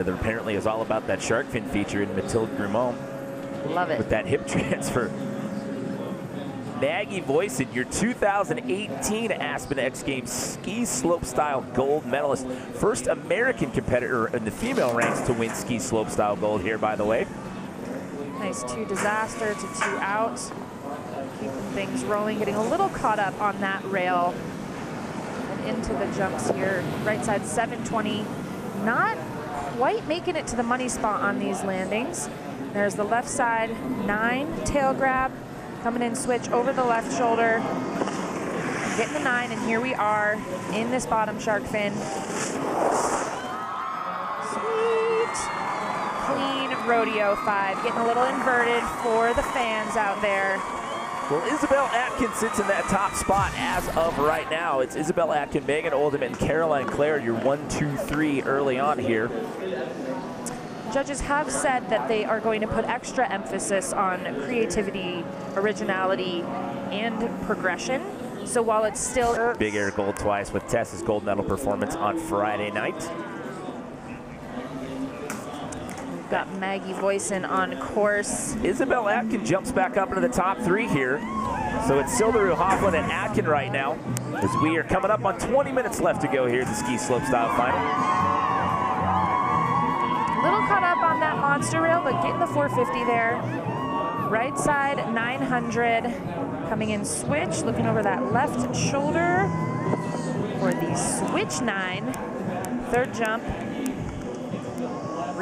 that apparently is all about that shark fin feature in Mathilde Gremaud Love it. with that hip transfer. Maggie Voisin, your 2018 Aspen X Games ski slope style gold medalist. First American competitor in the female ranks to win ski slope style gold here, by the way. Nice two disaster to two out. Keeping things rolling, getting a little caught up on that rail. And into the jumps here. Right side 720. Not quite making it to the money spot on these landings. There's the left side, nine, tail grab, coming in switch over the left shoulder, getting the nine, and here we are in this bottom shark fin. Sweet. Clean rodeo five, getting a little inverted for the fans out there. Well, Isabel Atkins sits in that top spot as of right now. It's Isabel Atkins, Megan Oldham, and Caroline Claire, your one, two, three early on here. Judges have said that they are going to put extra emphasis on creativity, originality, and progression. So while it's still Big air gold twice with Tessa's gold medal performance on Friday night. We've got Maggie Voisin on course. Isabel Atkin jumps back up into the top three here. So it's Sildaru, Höfflin, and Atkin right now as we are coming up on 20 minutes left to go here at the ski slopestyle final. Little caught up on that monster rail, but getting the 450 there. Right side 900, coming in switch, looking over that left shoulder for the switch nine. Third jump,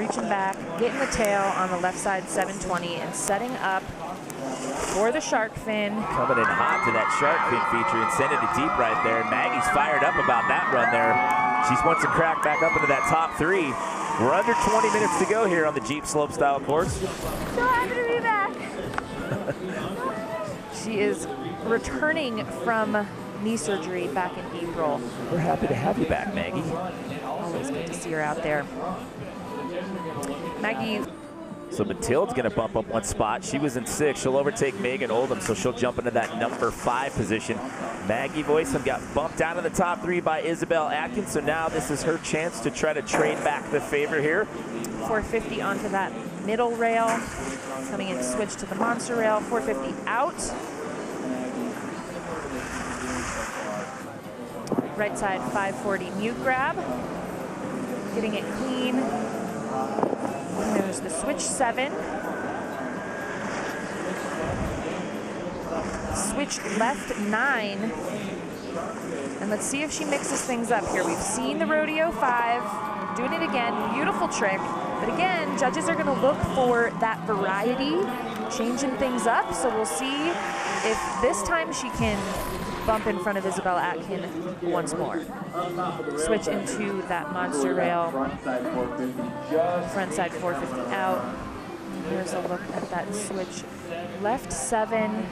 reaching back, getting the tail on the left side 720 and setting up for the shark fin. Coming in hot to that shark fin feature and sending it deep right there. Maggie's fired up about that run there. She's wants to crack back up into that top three. We're under 20 minutes to go here on the Jeep slopestyle course. So happy to be back. she is returning from knee surgery back in April. We're happy to have you back, Maggie. Always good to see her out there. Maggie, So Mathilde's going to bump up one spot. She was in six. She'll overtake Megan Oldham, so she'll jump into that number five position. Maggie Voisin got bumped out of the top three by Isabel Atkins, so now this is her chance to try to trade back the favor here. 450 onto that middle rail. Coming in switch to the monster rail. 450 out. Right side 540 mute grab. Getting it clean. There's the switch seven. Switch left nine. And let's see if she mixes things up here. We've seen the rodeo five, doing it again, beautiful trick. But again, judges are gonna look for that variety, changing things up. So we'll see if this time she can bump in front of Isabel Atkin once more. Switch into that monster rail. Front side 450 out. Here's a look at that switch. Left seven.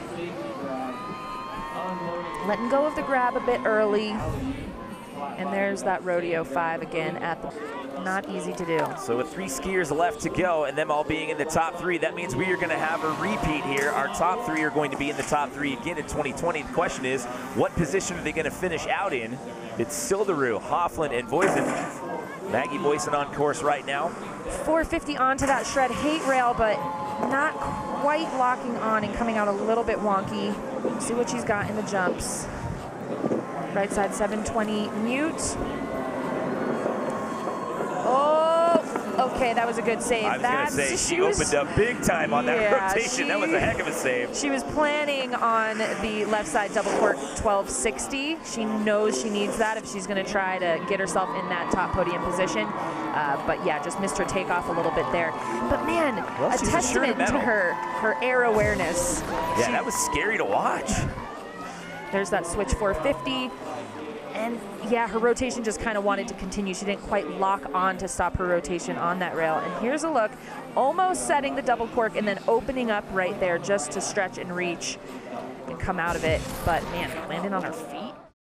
Letting go of the grab a bit early. And there's that rodeo five again at the not easy to do. So with three skiers left to go and them all being in the top three, that means we are going to have a repeat here. Our top three are going to be in the top three again in 2020. The question is, what position are they going to finish out in? It's Sildaru, Höfflin, and Voisin. Maggie Voisin on course right now. 450 onto that shred hate rail, but not quite locking on and coming out a little bit wonky. See what she's got in the jumps. Right side 720 mute. Oh, okay, that was a good save. I was going to say, she, was- opened up big time on that Yeah, rotation. That was a heck of a save. She was planning on the left side double cork 1260. She knows she needs that if she's going to try to get herself in that top podium position. Uh, but yeah, just missed her takeoff a little bit there. But man, Well, a testament to her her air awareness. Yeah, She- that was scary to watch. There's that switch 450. And yeah, her rotation just kind of wanted to continue. She didn't quite lock on to stop her rotation on that rail. And here's a look, almost setting the double cork and then opening up right there just to stretch and reach and come out of it. But man, landing on her feet.